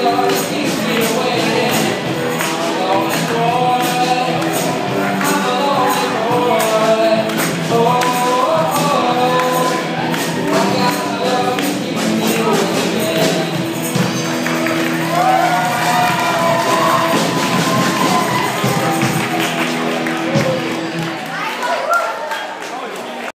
Lord.